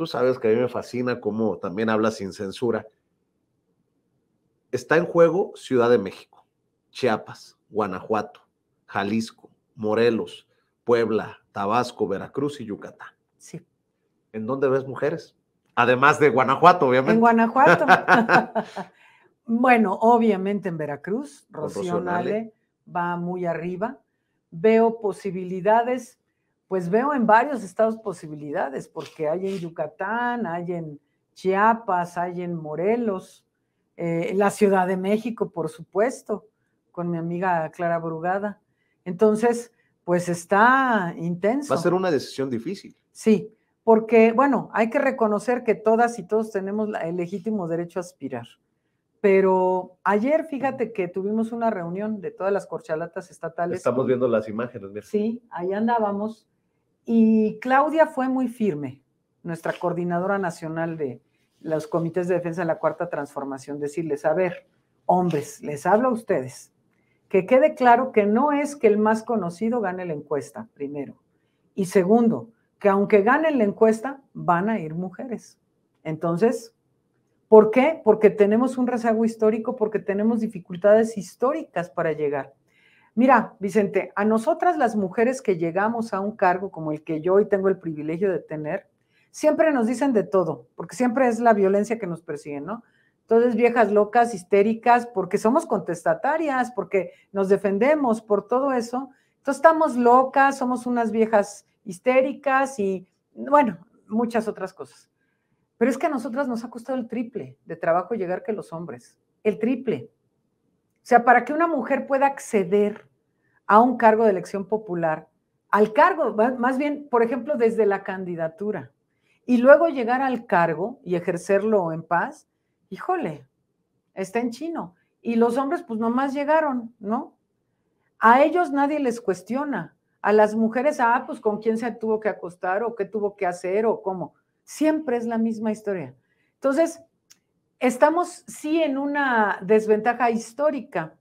tú sabes que a mí me fascina cómo también habla sin censura. Está en juego Ciudad de México, Chiapas, Guanajuato, Jalisco, Morelos, Puebla, Tabasco, Veracruz y Yucatán. Sí. ¿En dónde ves mujeres? Además de Guanajuato, obviamente. En Guanajuato. bueno, obviamente en Veracruz, Rocío. Nale va muy arriba. Veo posibilidades, pues veo en varios estados posibilidades, porque hay en Yucatán, hay en Chiapas, hay en Morelos, eh, en la Ciudad de México, por supuesto, con mi amiga Clara Brugada. Entonces, pues está intenso. Va a ser una decisión difícil. Sí, porque, bueno, hay que reconocer que todas y todos tenemos el legítimo derecho a aspirar. Pero ayer, fíjate que tuvimos una reunión de todas las corchalatas estatales. Estamos viendo las imágenes. mira. Sí, ahí andábamos. Y Claudia fue muy firme, nuestra coordinadora nacional de los comités de defensa de la cuarta transformación, decirles, a ver, hombres, les hablo a ustedes, que quede claro que no es que el más conocido gane la encuesta, primero. Y segundo, que aunque ganen la encuesta, van a ir mujeres. Entonces, ¿por qué? Porque tenemos un rezago histórico, porque tenemos dificultades históricas para llegar. Mira, Vicente, a nosotras las mujeres que llegamos a un cargo como el que yo hoy tengo el privilegio de tener, siempre nos dicen de todo, porque siempre es la violencia que nos persigue, ¿no? Entonces, viejas locas, histéricas, porque somos contestatarias, porque nos defendemos por todo eso. Entonces, estamos locas, somos unas viejas histéricas y, bueno, muchas otras cosas. Pero es que a nosotras nos ha costado el triple de trabajo llegar que los hombres, el triple. O sea, para que una mujer pueda acceder a un cargo de elección popular, al cargo, más bien, por ejemplo, desde la candidatura, y luego llegar al cargo y ejercerlo en paz, híjole, está en chino. Y los hombres, pues nomás llegaron, ¿no? A ellos nadie les cuestiona. A las mujeres, ah, pues con quién se tuvo que acostar o qué tuvo que hacer o cómo. Siempre es la misma historia. Entonces, estamos sí en una desventaja histórica,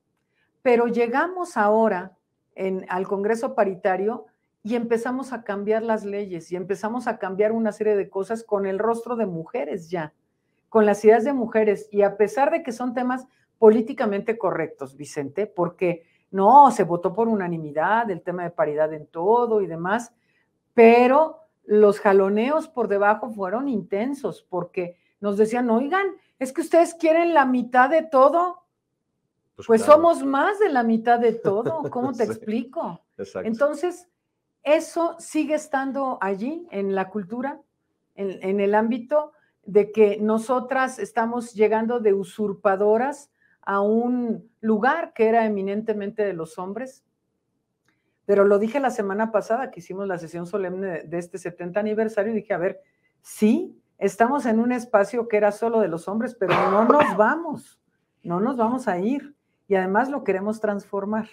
pero llegamos ahora en, al Congreso Paritario y empezamos a cambiar las leyes y empezamos a cambiar una serie de cosas con el rostro de mujeres ya, con las ideas de mujeres. Y a pesar de que son temas políticamente correctos, Vicente, porque no, se votó por unanimidad el tema de paridad en todo y demás, pero los jaloneos por debajo fueron intensos porque nos decían, oigan, es que ustedes quieren la mitad de todo, pues claro, somos más de la mitad de todo, ¿cómo te Sí. explico? exacto. Entonces, eso sigue estando allí en la cultura, en, en el ámbito de que nosotras estamos llegando de usurpadoras a un lugar que era eminentemente de los hombres. Pero lo dije la semana pasada que hicimos la sesión solemne de, de este 70 aniversario, dije, a ver, sí, estamos en un espacio que era solo de los hombres, pero no nos vamos, no nos vamos a ir. Y además lo queremos transformar.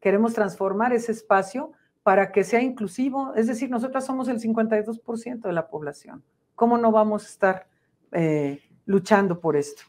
Queremos transformar ese espacio para que sea inclusivo. Es decir, nosotras somos el 52% de la población. ¿Cómo no vamos a estar eh, luchando por esto?